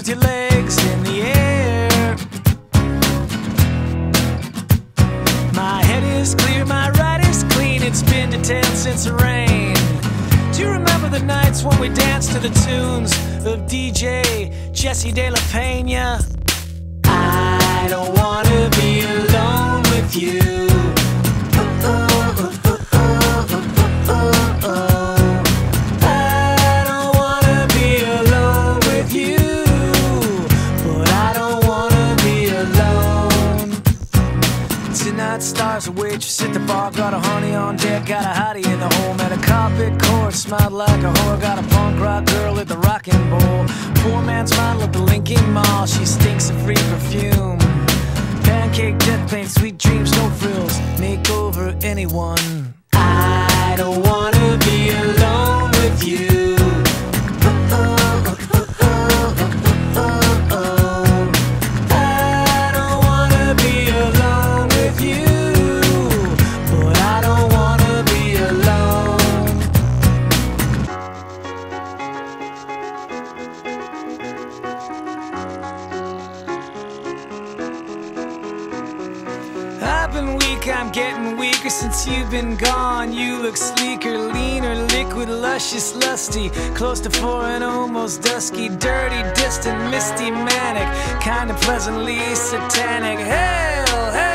with your legs in the air. My head is clear, my right is clean. It's been ten since the rain. Do you remember the nights when we danced to the tunes of DJ Jesse De La Pena? I don't wanna be alone with you. Got a honey on deck, got a hottie in the home, and a carpet court smelled like a whore, got a punk rock girl at the rocking bowl. Poor man's model at the Lincoln Mall, she stinks of free perfume. Pancake, death paint, sweet dreams, no frills, make over anyone. I don't wanna been weak, I'm getting weaker since you've been gone. You look sleeker, leaner, liquid, luscious, lusty, close to foreign, almost dusky, dirty, distant, misty, manic, kind of pleasantly satanic. Hell, hail,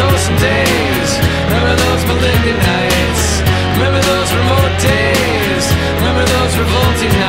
Those days. Remember those malignant nights. Remember those remote days. Remember those revolting